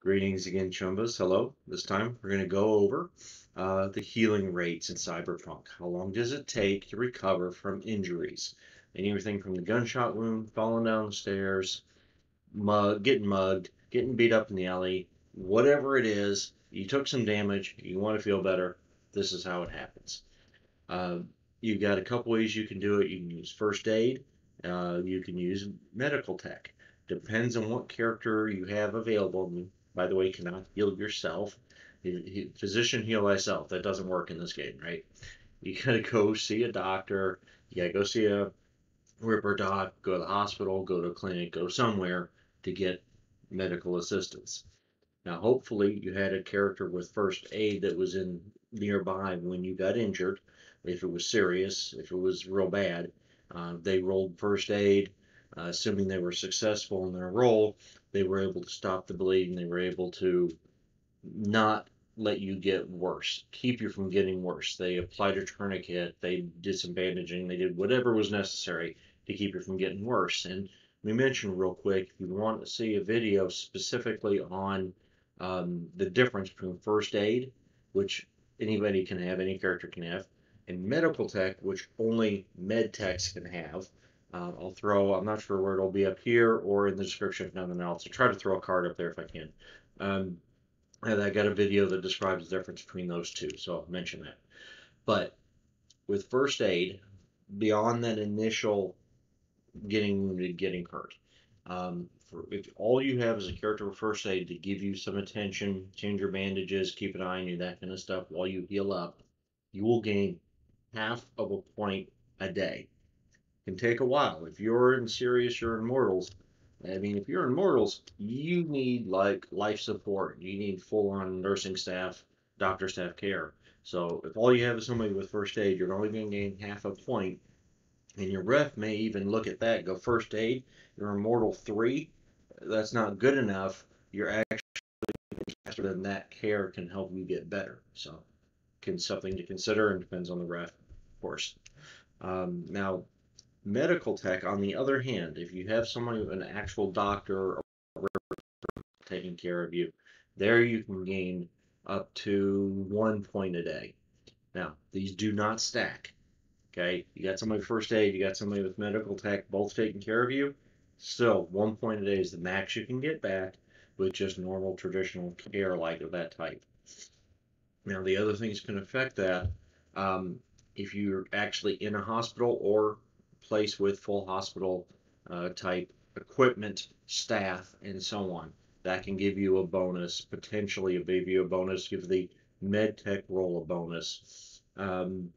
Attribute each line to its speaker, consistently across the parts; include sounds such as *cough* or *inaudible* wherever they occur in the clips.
Speaker 1: Greetings again, Choombas. Hello. This time we're going to go over uh, the healing rates in Cyberpunk. How long does it take to recover from injuries? Anything from the gunshot wound, falling down the stairs, mug, getting mugged, getting beat up in the alley, whatever it is, you took some damage, you want to feel better, this is how it happens. Uh, you've got a couple ways you can do it. You can use first aid, uh, you can use medical tech. Depends on what character you have available by the way, cannot heal yourself. Physician heal thyself. That doesn't work in this game, right? You gotta go see a doctor. You gotta go see a ripper doc. Go to the hospital. Go to a clinic. Go somewhere to get medical assistance. Now, hopefully, you had a character with first aid that was in nearby when you got injured. If it was serious, if it was real bad, uh, they rolled first aid, uh, assuming they were successful in their role they were able to stop the bleeding. They were able to not let you get worse, keep you from getting worse. They applied a tourniquet, they did some bandaging, they did whatever was necessary to keep you from getting worse. And we mentioned real quick, if you want to see a video specifically on um, the difference between first aid, which anybody can have, any character can have, and medical tech, which only med techs can have, uh, I'll throw, I'm not sure where it'll be up here or in the description if nothing else. I'll try to throw a card up there if I can. Um, and I got a video that describes the difference between those two, so I'll mention that. But with first aid, beyond that initial getting wounded, getting hurt, um, for, if all you have is a character with first aid to give you some attention, change your bandages, keep an eye on you, that kind of stuff while you heal up, you will gain half of a point a day can take a while. If you're in serious, you're in mortals. I mean, if you're in mortals, you need like life support. You need full on nursing staff, doctor staff care. So if all you have is somebody with first aid, you're only going to gain half a point. And your ref may even look at that, go first aid. You're a mortal three. That's not good enough. You're actually faster than that care can help you get better. So, can something to consider and depends on the ref, of course. Um, now, Medical tech, on the other hand, if you have someone, an actual doctor or taking care of you, there you can gain up to one point a day. Now, these do not stack. Okay, you got somebody first aid, you got somebody with medical tech, both taking care of you. Still, one point a day is the max you can get back with just normal traditional care like of that type. Now, the other things can affect that. Um, if you're actually in a hospital or place with full hospital uh, type equipment, staff, and so on. That can give you a bonus, potentially give you a bonus, give the med tech role a bonus. Um,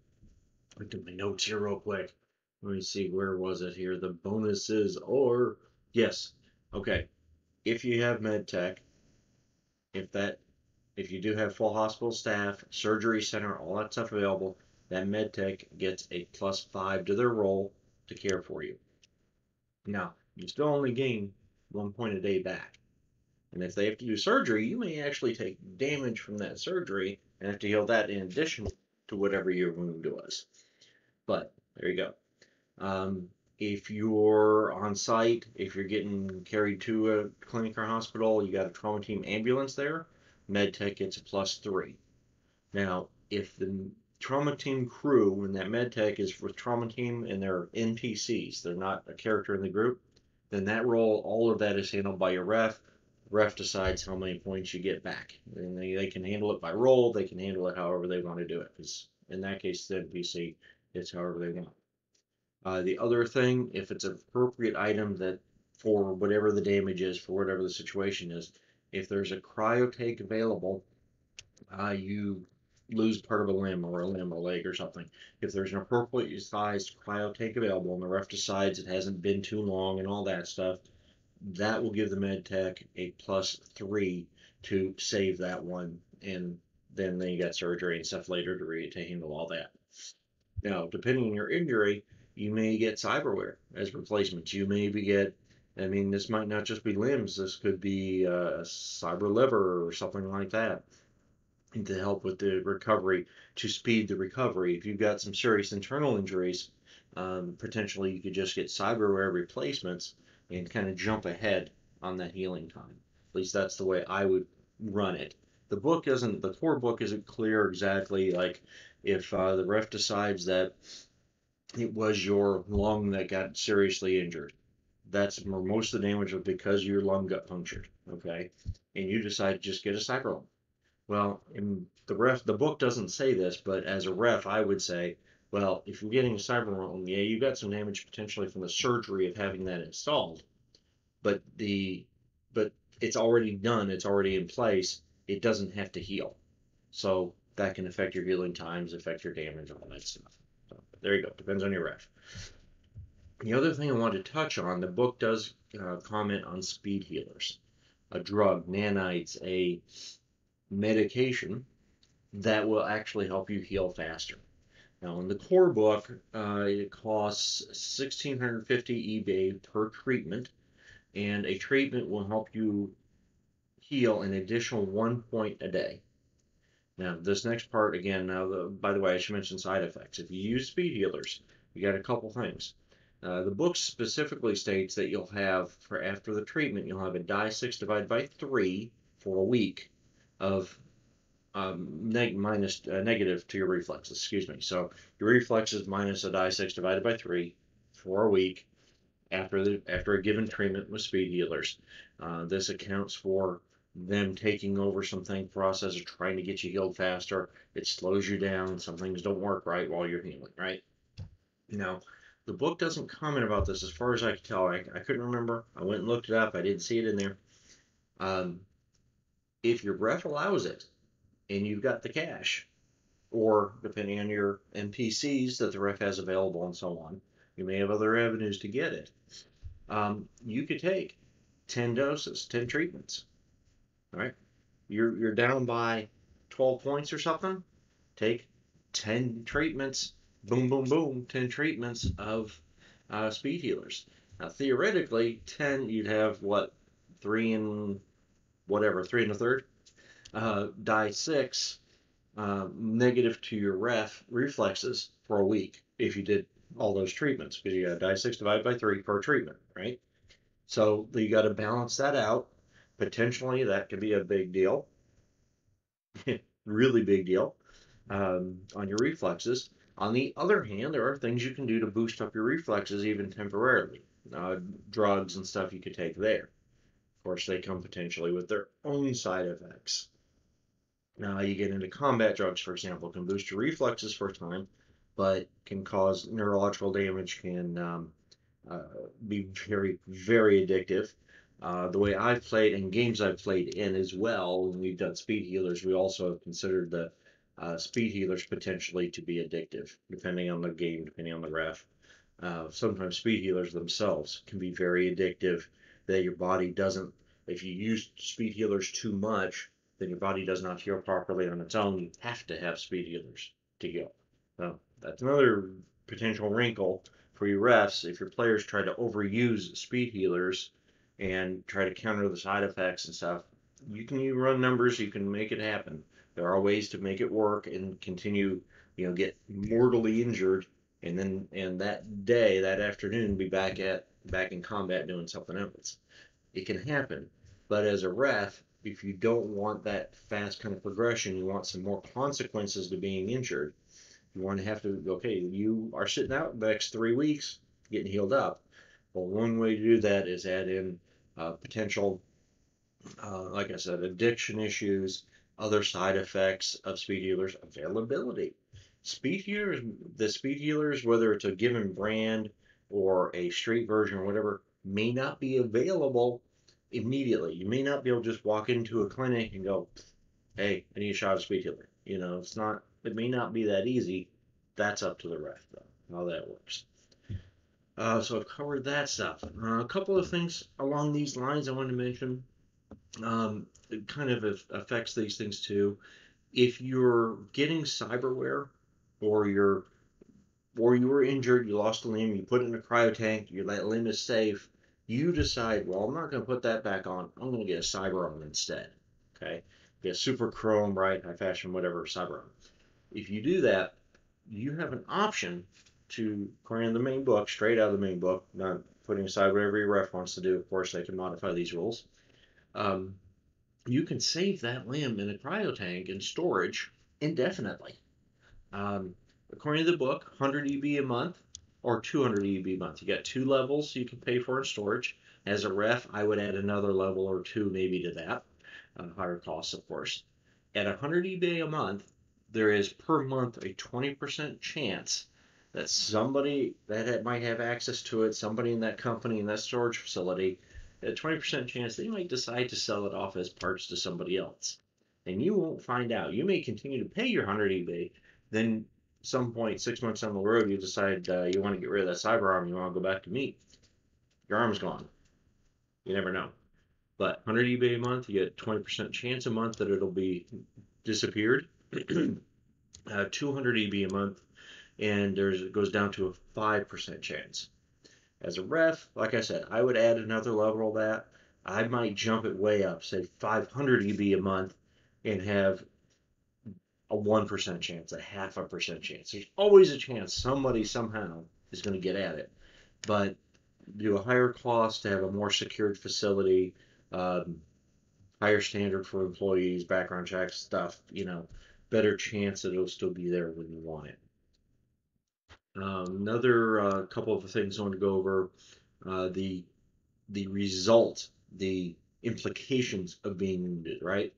Speaker 1: look at my notes here real quick. Let me see, where was it here? The bonuses, or yes, okay. If you have med tech, if that, if you do have full hospital staff, surgery center, all that stuff available, that med tech gets a plus five to their role to care for you. Now, you still only gain one point a day back. And if they have to do surgery, you may actually take damage from that surgery and have to heal that in addition to whatever your wound was. But there you go. Um, if you're on site, if you're getting carried to a clinic or hospital, you got a trauma team ambulance there, MedTech gets a plus three. Now, if the trauma team crew when that med tech is with trauma team and they're NPCs, they're not a character in the group, then that role, all of that is handled by your ref. Ref decides how many points you get back. And they, they can handle it by role, they can handle it however they want to do it. Because in that case, the NPC, it's however they want. Uh, the other thing, if it's an appropriate item that for whatever the damage is, for whatever the situation is, if there's a cryotank available, uh, you lose part of a limb or a limb or leg or something. If there's an appropriately sized cryotank available and the ref decides it hasn't been too long and all that stuff, that will give the med tech a plus three to save that one. And then they got surgery and stuff later to, re- to handle all that. Now, depending on your injury, you may get cyberware as replacements. You may be get, I mean, this might not just be limbs. This could be uh, a cyber liver or something like that to help with the recovery to speed the recovery. If you've got some serious internal injuries, um, potentially you could just get cyberware replacements and kind of jump ahead on that healing time. At least that's the way I would run it. The book isn't the core book isn't clear exactly like if uh, the ref decides that it was your lung that got seriously injured. That's most of the damage was because your lung got punctured. Okay, and you decide to just get a cyber lung. Well, the ref, the book doesn't say this, but as a ref, I would say, well, if you're getting a cyber lung, yeah, you got some damage potentially from the surgery of having that installed, but the but it's already done, it's already in place. It doesn't have to heal, so that can affect your healing times, affect your damage, all that stuff. So there you go. Depends on your ref. The other thing I want to touch on, the book does uh, comment on speed healers, a drug, nanites, a medication that will actually help you heal faster. Now, in the core book, uh, it costs 1650 EB per treatment, and a treatment will help you heal an additional one point a day. Now, this next part, again, now, the, by the way, I should mention side effects. If you use speed healers, you got a couple things. Uh, the book specifically states that you'll have, for after the treatment, you'll have a die 6 divided by 3 for a week of um, neg minus, uh, negative to your reflexes, excuse me. So your reflexes minus a die 6 divided by 3 for a week after the after a given treatment with speed healers. Uh, this accounts for them taking over some think process of trying to get you healed faster. It slows you down. Some things don't work right while you're healing, right? Now, the book doesn't comment about this as far as I can tell. I, I couldn't remember. I went and looked it up. I didn't see it in there. Um, if your ref allows it and you've got the cash, or depending on your NPCs that the ref has available and so on, you may have other avenues to get it. Um, you could take 10 doses, 10 treatments. All right. You're, you're down by 12 points or something. Take 10 treatments. Boom, boom, boom. 10 treatments of uh, speed healers. Now, theoretically, 10, you'd have what? Three and whatever, three and a third. Uh, die six, uh, negative to your ref reflexes for a week if you did all those treatments because you got die six divided by three per treatment, right? So you got to balance that out. Potentially, that could be a big deal, *laughs* really big deal um, on your reflexes. On the other hand, there are things you can do to boost up your reflexes even temporarily. Uh, drugs and stuff you could take there. Of course, they come potentially with their own side effects. Now, you get into combat drugs, for example, can boost your reflexes for a time, but can cause neurological damage, can um, uh, be very, very addictive. Uh, the way I've played and games I've played in as well, when we've done speed healers, we also have considered the uh, speed healers potentially to be addictive, depending on the game, depending on the ref. Uh, sometimes speed healers themselves can be very addictive that your body doesn't, if you use speed healers too much, then your body does not heal properly on its own. You have to have speed healers to heal. So that's another potential wrinkle for your refs. If your players try to overuse speed healers and try to counter the side effects and stuff, you can you run numbers, you can make it happen. There are ways to make it work and continue, you know, get mortally injured and then and that day, that afternoon, be back at back in combat doing something else. It can happen, but as a ref, if you don't want that fast kind of progression, you want some more consequences to being injured. You want to have to okay, you are sitting out the next three weeks getting healed up. Well, one way to do that is add in uh, potential, uh, like I said, addiction issues, other side effects of speed healers, availability speed healers, the speed healers, whether it's a given brand or a street version or whatever, may not be available immediately. You may not be able to just walk into a clinic and go, "Hey, I need a shot of speed healer." You know, it's not. It may not be that easy. That's up to the ref, though, how that works. Uh, so I've covered that stuff. Uh, a couple of things along these lines I want to mention. Um, it kind of affects these things too. If you're getting cyberware or you're or you were injured, you lost a limb, you put it in a cryo tank, your that limb is safe, you decide, well, I'm not going to put that back on. I'm going to get a cyber arm instead. Okay, get super chrome, right, high fashion, whatever cyber arm. If you do that, you have an option to, according to the main book, straight out of the main book, not putting aside whatever your ref wants to do. Of course, they can modify these rules. Um, you can save that limb in a cryo tank in storage indefinitely. Um, according to the book, 100 EB a month or 200 EB a month. You got two levels you can pay for in storage. As a ref, I would add another level or two maybe to that, higher costs, of course. At 100 EB a month, there is per month a 20% chance that somebody that might have access to it, somebody in that company in that storage facility, a 20% chance they might decide to sell it off as parts to somebody else. And you won't find out. You may continue to pay your 100 EB, then some point six months down the road you decide uh, you want to get rid of that cyber arm, you want to go back to meat. Your arm's gone. You never know. But 100 EB a month, you get 20% chance a month that it'll be disappeared. *clears throat* uh, 200 EB a month, and there's it goes down to a 5% chance. As a ref, like I said, I would add another level of that. I might jump it way up, say 500 EB a month, and have a 1% chance, a half a percent chance. There's always a chance somebody somehow is going to get at it. But do a higher cost to have a more secured facility, um, higher standard for employees, background checks, stuff, you know, better chance that it'll still be there when you want it. Um, another uh, couple of things I want to go over uh, the the result, the implications of being wounded, right?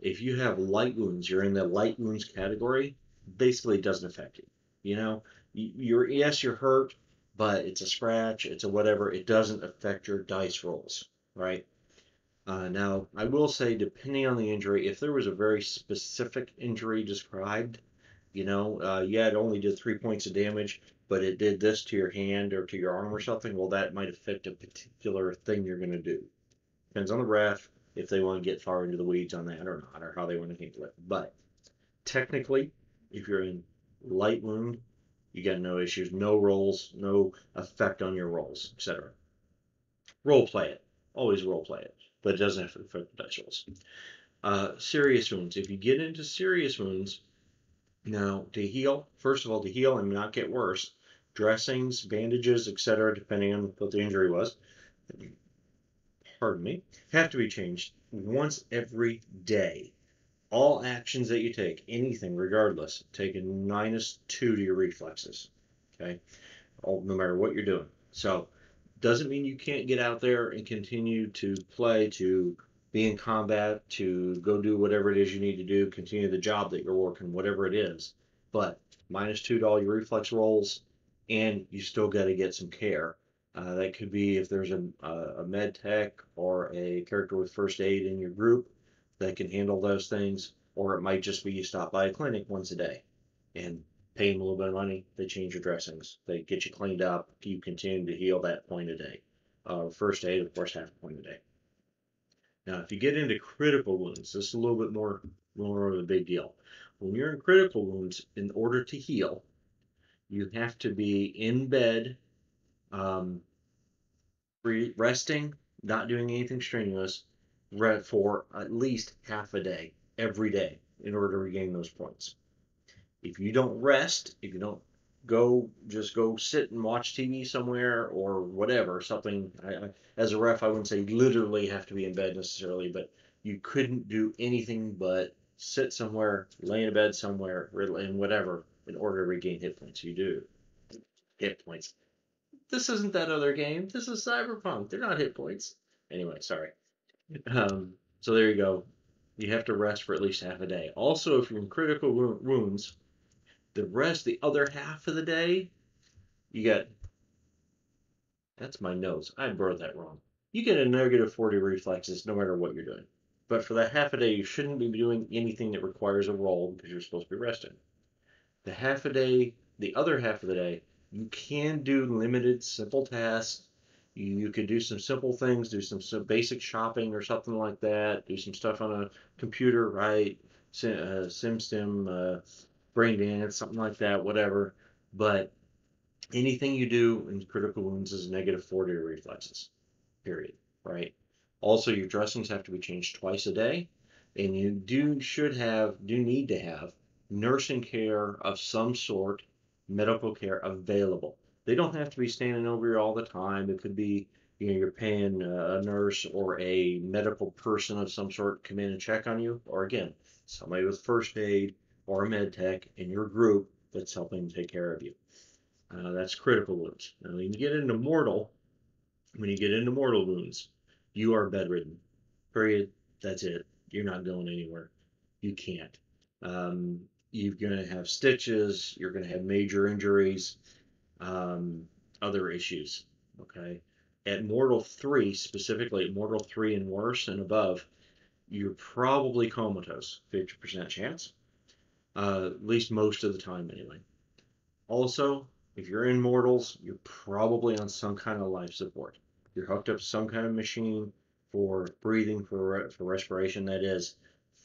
Speaker 1: If you have light wounds, you're in the light wounds category, basically it doesn't affect you. You know, you're yes, you're hurt, but it's a scratch, it's a whatever, it doesn't affect your dice rolls, right? Uh, now, I will say, depending on the injury, if there was a very specific injury described, you know, uh, yeah, it only did three points of damage, but it did this to your hand or to your arm or something, well, that might affect a particular thing you're going to do. Depends on the ref, if they want to get far into the weeds on that or not, or how they want to handle it. But technically, if you're in light wound, you got no issues, no rolls, no effect on your rolls, etc. Role play it. Always role play it, but it doesn't affect the dice rolls. Uh, serious wounds. If you get into serious wounds, now to heal, first of all, to heal and not get worse, dressings, bandages, etc., depending on what the injury was, pardon me, have to be changed once every day. All actions that you take, anything regardless, take a minus two to your reflexes. Okay? All, no matter what you're doing. So, doesn't mean you can't get out there and continue to play, to be in combat, to go do whatever it is you need to do, continue the job that you're working, whatever it is. But minus two to all your reflex rolls, and you still got to get some care uh, that could be if there's a, a med tech or a character with first aid in your group that can handle those things, or it might just be you stop by a clinic once a day and pay them a little bit of money. They change your dressings, they get you cleaned up. You continue to heal that point a day. Uh, first aid, of course, half a point a day. Now, if you get into critical wounds, this is a little bit more more of a big deal. When you're in critical wounds, in order to heal, you have to be in bed um, resting, not doing anything strenuous, for at least half a day every day in order to regain those points. If you don't rest, if you don't go just go sit and watch TV somewhere or whatever, something. I, as a ref, I wouldn't say literally have to be in bed necessarily, but you couldn't do anything but sit somewhere, lay in a bed somewhere, and whatever in order to regain hit points. You do hit points this isn't that other game. This is Cyberpunk. They're not hit points. Anyway, sorry. Um, so there you go. You have to rest for at least half a day. Also, if you're in critical wounds, the rest, the other half of the day, you get. That's my nose. I wrote that wrong. You get a negative 40 reflexes no matter what you're doing. But for that half a day, you shouldn't be doing anything that requires a roll because you're supposed to be resting. The half a day, the other half of the day, you can do limited simple tasks. You, you could do some simple things, do some, some basic shopping or something like that, do some stuff on a computer, right? Sim, uh, SimStim, uh, Brain Dance, something like that, whatever. But anything you do in critical wounds is negative 40 reflexes, period, right? Also, your dressings have to be changed twice a day, and you do should have, do need to have nursing care of some sort medical care available. They don't have to be standing over you all the time. It could be you know, you're paying a nurse or a medical person of some sort come in and check on you, or again, somebody with first aid or a med tech in your group that's helping take care of you. Uh, that's critical wounds. Now, when you get into mortal, when you get into mortal wounds, you are bedridden. Period. That's it. You're not going anywhere. You can't. Um, you're going to have stitches. You're going to have major injuries, um, other issues. Okay. At Mortal 3, specifically at Mortal 3 and worse and above, you're probably comatose, 50% chance. Uh, at least most of the time, anyway. Also, if you're in Mortals, you're probably on some kind of life support. You're hooked up to some kind of machine for breathing, for, for respiration, that is,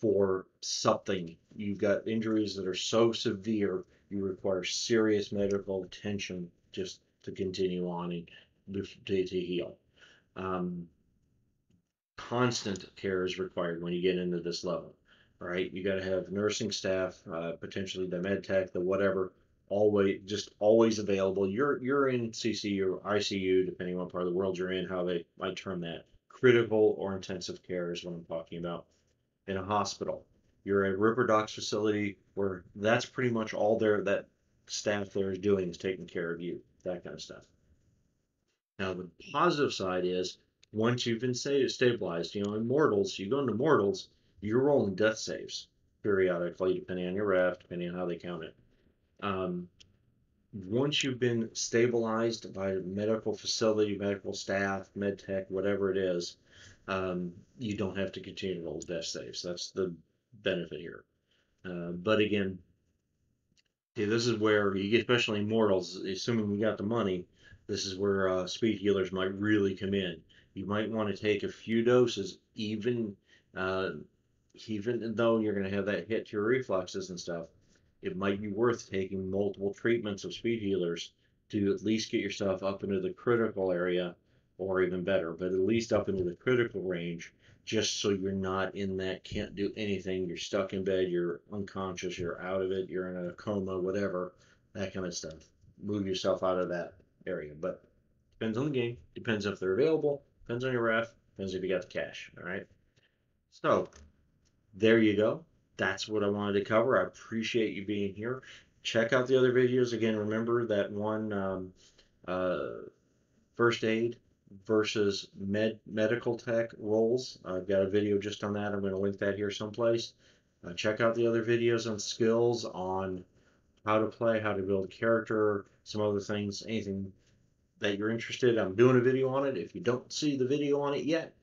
Speaker 1: for something. You've got injuries that are so severe, you require serious medical attention just to continue on and to, to heal. Um, constant care is required when you get into this level. Right? You got to have nursing staff, uh, potentially the med tech, the whatever, always just always available. You're you're in CC or ICU, depending on what part of the world you're in, how they might term that. Critical or intensive care is what I'm talking about. In a hospital, you're a ripper docs facility where that's pretty much all there that staff there is doing is taking care of you, that kind of stuff. Now the positive side is once you've been stabilized, you know, in mortals, you go into mortals, you're rolling death saves periodically, depending on your ref, depending on how they count it. Um, once you've been stabilized by a medical facility, medical staff, med tech, whatever it is, um, you don't have to continue to roll death saves. That's the benefit here. Uh, but again, see, this is where you get, especially mortals, assuming you got the money, this is where uh, speed healers might really come in. You might want to take a few doses, even uh, even though you're going to have that hit to your reflexes and stuff it might be worth taking multiple treatments of speed healers to at least get yourself up into the critical area or even better, but at least up into the critical range just so you're not in that can't do anything, you're stuck in bed, you're unconscious, you're out of it, you're in a coma, whatever, that kind of stuff. Move yourself out of that area. But depends on the game, depends if they're available, depends on your ref, depends if you got the cash. All right. So there you go that's what I wanted to cover. I appreciate you being here. Check out the other videos. Again, remember that one um, uh, first aid versus med medical tech roles. I've got a video just on that. I'm going to link that here someplace. Uh, check out the other videos on skills, on how to play, how to build character, some other things, anything that you're interested. I'm doing a video on it. If you don't see the video on it yet,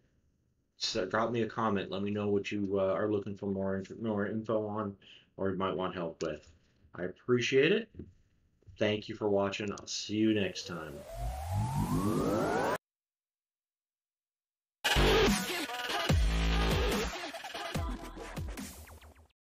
Speaker 1: so drop me a comment. Let me know what you uh, are looking for more, more info on or might want help with. I appreciate it. Thank you for watching. I'll see you next time.